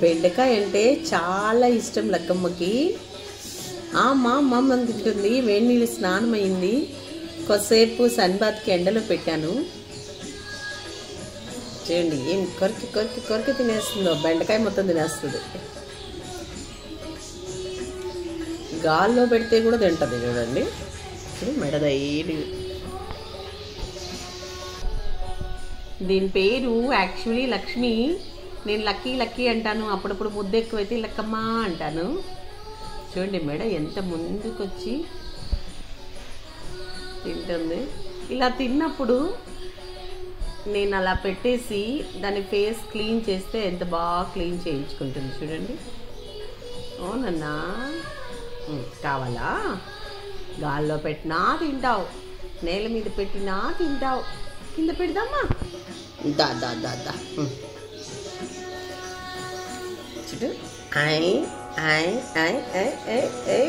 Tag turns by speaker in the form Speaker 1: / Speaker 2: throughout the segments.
Speaker 1: బెండకాయ అంటే చాలా ఇష్టం లక్కమ్మకి. మా అమ్మమ్మ తింటుంది. వేడి నీళ్ళు స్నానం అయింది. కొద్దిసేపు సన్బాత్కి ఎండలో పెట్టాను. చూడండి ఏం కొరికి కొరికి కొరికి తినేస్తుందో. బెండకాయ మొత్తం తినేస్తుంది. గాల్లో పెడితే కూడా తింటుంది చూడండి. చూడు మెడ దైడి దీని పేరు యాక్చువల్లీ లక్ష్మి. నేను లక్కీ లక్కీ అంటాను అప్పుడప్పుడు ముద్ద ఎక్కువైతే లక్కమ్మ అంటాను. చూడండి మేడం ఎంత ముందుకొచ్చి తింటుంది. ఇలా తిన్నప్పుడు నేను అలా పెట్టేసి దాని ఫేస్ క్లీన్ చేస్తే ఎంత బాగా క్లీన్ చేయించుకుంటుంది చూడండి. అవునన్నా కావాలా? గాల్లో పెట్టినా తింటావు నేల మీద పెట్టినా తింటావు. కింద పెడదామా? దా దా దా దా. చూడు ఐ ఐ ఐ ఐ ఐ ఐ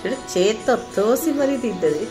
Speaker 1: చూడు చేత్తో తోసి మరీ తింటుంది.